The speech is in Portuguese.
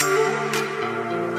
Música